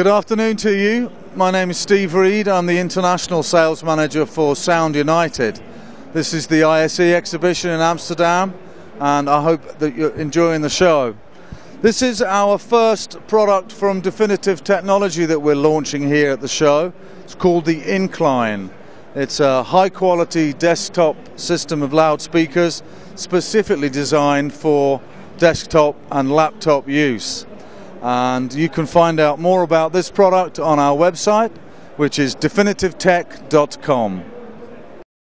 Good afternoon to you. My name is Steve Reed. I'm the International Sales Manager for Sound United. This is the ISE exhibition in Amsterdam, and I hope that you're enjoying the show. This is our first product from Definitive Technology that we're launching here at the show. It's called the Incline. It's a high quality desktop system of loudspeakers specifically designed for desktop and laptop use. And you can find out more about this product on our website, which is definitive-tech.com.